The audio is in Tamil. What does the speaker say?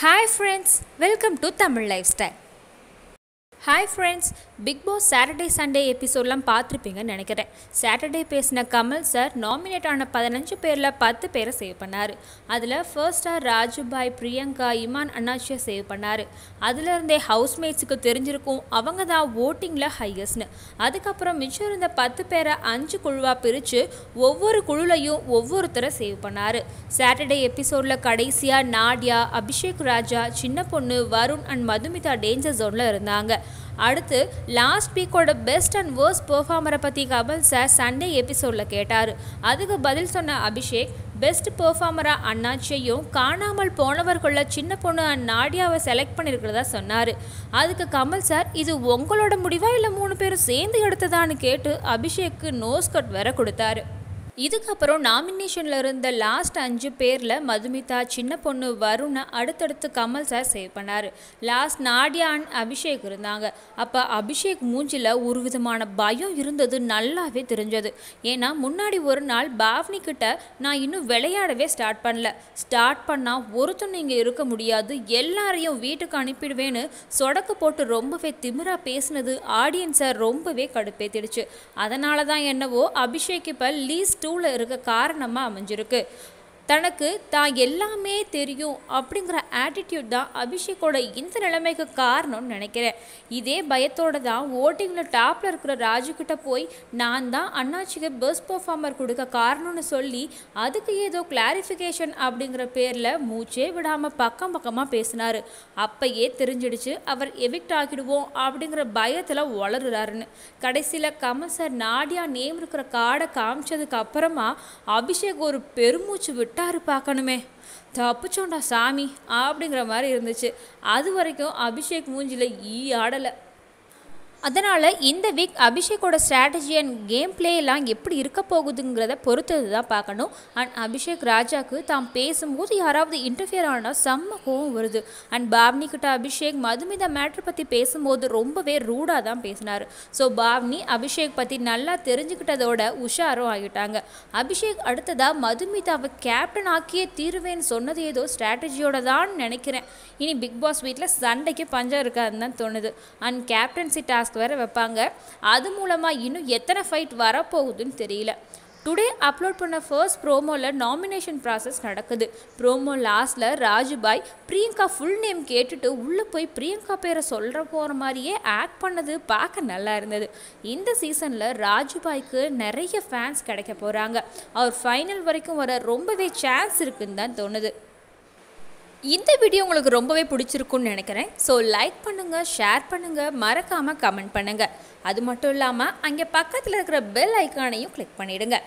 Hi friends, welcome to Tamil Lifestyle. Hi friends Bigg Boss Saturday Sunday எபிசோட்லாம் பார்த்துருப்பீங்கன்னு நினைக்கிறேன். சாட்டர்டே பேசின கமல் சார் நாமினேட் ஆன பதினஞ்சு பேரில் பத்து பேரை சேவ் பண்ணார். அதில் ஃபர்ஸ்டாக ராஜுபாய் பிரியங்கா இமான் அண்ணாச்சியை சேவ் பண்ணார். அதுலேருந்தே ஹவுஸ்மேட்ஸுக்கு தெரிஞ்சிருக்கும். அவங்க தான் ஓட்டிங்கில் ஹையஸ்ட்னு அதுக்கப்புறம் மிச்சம் இருந்த பத்து பேரை அஞ்சு குழுவாக பிரித்து ஒவ்வொரு குழுலையும் ஒவ்வொருத்தரை சேவ் பண்ணார். சாட்டர்டே எபிசோடில் கடைசியாக நாடியா அபிஷேக் ராஜா சின்ன பொண்ணு வருண் அண்ட் மதுமிதா டேஞ்சர் ஜோனில் இருந்தாங்க. அடுத்து லாஸ்ட் வீக்கோட பெஸ்ட் அண்ட் வேர்ஸ்ட் பெர்ஃபார்மரை பற்றி கமல் சார் சண்டே எபிசோடில் கேட்டார். அதுக்கு பதில் சொன்ன அபிஷேக் பெஸ்ட் பெர்ஃபார்மராக அண்ணாச்சியையும் காணாமல் போனவர்களில் சின்ன பொண்ணு அண்ட் நாடியாவை செலக்ட் பண்ணியிருக்கிறதா சொன்னார். அதுக்கு கமல் சார் இது உங்களோட முடிவா இல்லை மூணு பேரும் சேர்ந்து எடுத்ததான்னு கேட்டு அபிஷேக்கு நோஸ் கட் வேற கொடுத்தாரு. இதுக்கப்புறம் நாமினேஷனில் இருந்த லாஸ்ட் அஞ்சு பேரில் மதுமிதா சின்ன பொண்ணு வருணை அடுத்தடுத்து கமல் சார் சேவ் பண்ணார். லாஸ்ட் நாடியா அண்ட் அபிஷேக் இருந்தாங்க. அப்போ அபிஷேக் மூஞ்சில் ஒரு விதமான பயம் இருந்தது நல்லாவே தெரிஞ்சது. ஏன்னா முன்னாடி ஒரு நாள் பாவ்னி கிட்ட நான் இன்னும் விளையாடவே ஸ்டார்ட் பண்ணல. ஸ்டார்ட் பண்ணால் ஒருத்தன் இங்கே இருக்க முடியாது. எல்லாரையும் வீட்டுக்கு அனுப்பிடுவேன்னு சொடக்கு போட்டு ரொம்பவே திமிரா பேசினது ஆடியன்ஸை ரொம்பவே கடுப்பேத்திடுச்சு. அதனால தான் என்னவோ அபிஷேக் இப்போ லீஸ் டூவில் இருக்க காரணமாக அமைஞ்சிருக்கு. தனக்கு தான் எல்லாமே தெரியும் அப்படிங்கிற ஆட்டிடியூட் தான் அபிஷேக்கோட இந்த நிலைமைக்கு காரணம்னு நினைக்கிறேன். இதே பயத்தோடு தான் ஓட்டிங்கில் டாப்பில் இருக்கிற ராஜுக்கிட்ட போய் நான் தான் அண்ணாச்சிக்கு பெஸ்ட் பர்ஃபார்மர் கொடுக்க காரணம்னு சொல்லி அதுக்கு ஏதோ கிளாரிஃபிகேஷன் அப்படிங்கிற பேரில் மூச்சே விடாமல் பக்கம் பக்கமாக பேசினார். அப்பயே தெரிஞ்சிடுச்சு அவர் எவிக்ட் ஆகிடுவோம் அப்படிங்கிற பயத்தில் வளருறாருன்னு கடைசியில் கமல் சார் நாடியா நேம் இருக்கிற கார்டை காமிச்சதுக்கு அப்புறமா அபிஷேக் ஒரு பெருமூச்சு விட்டு விட்டாரு பார்க்கணுமே. தப்பிச்சோண்டா சாமி அப்படிங்கிற மாதிரி இருந்துச்சு. அது வரைக்கும் அபிஷேக் மூஞ்சியில் ஈ ஆடலை. அதனால் இந்த வீக் அபிஷேக்கோட ஸ்ட்ராட்டஜி அண்ட் கேம் பிளேலாம் எப்படி இருக்க போகுதுங்கிறத பொறுத்தது தான் பார்க்கணும். அண்ட் அபிஷேக் ராஜாக்கு தாம் பேசும்போது யாராவது இன்டர்ஃபியர் ஆனால் செம்ம கோவம் வருது. அண்ட் பாவ்னி கிட்ட அபிஷேக் மதுமிதா மேட்ரு பற்றி பேசும்போது ரொம்பவே ரூடாக தான் பேசினார். ஸோ பாவ்னி அபிஷேக் பற்றி நல்லா தெரிஞ்சுக்கிட்டதோட உஷாரும் ஆகிட்டாங்க. அபிஷேக் அடுத்ததாக மதுமிதாவை கேப்டன் ஆக்கியே தீருவேன்னு சொன்னது ஏதோ ஸ்ட்ராட்டஜியோட தான் நினைக்கிறேன். இனி பிக் பாஸ் வீட்டில் சண்டைக்கு பஞ்சம் இருக்காதுன்னு தான் தோணுது. அண்ட் கேப்டன்சி டாஸ்க் டாஸ்க் வேறு வைப்பாங்க. அது மூலமாக இன்னும் எத்தனை ஃபைட் வரப்போகுதுன்னு தெரியல. டுடே அப்லோட் பண்ண ஃபர்ஸ்ட் ப்ரோமோவில் நாமினேஷன் ப்ராசஸ் நடக்குது. ப்ரோமோ லாஸ்ட்டில் ராஜுபாய் பிரியங்கா ஃபுல் நேம் கேட்டுட்டு உள்ளே போய் பிரியங்கா பேரை சொல்கிற போகிற மாதிரியே ஆக்ட் பண்ணது பார்க்க நல்லா இருந்தது. இந்த சீசனில் ராஜுபாய்க்கு நிறைய ஃபேன்ஸ் கிடைக்க போகிறாங்க அவர் ஃபைனல் வரைக்கும் வர ரொம்பவே சான்ஸ் இருக்குன்னு தான் தோணுது. இந்த வீடியோ உங்களுக்கு ரொம்பவே பிடிச்சிருக்குன்னு நினைக்கிறேன். ஸோ லைக் பண்ணுங்கள் ஷேர் பண்ணுங்கள் மறக்காமல் கமெண்ட் பண்ணுங்கள் அது மட்டும் இல்லாமல் அங்கே பக்கத்தில் இருக்கிற பெல் ஐக்கானையும் கிளிக் பண்ணிவிடுங்க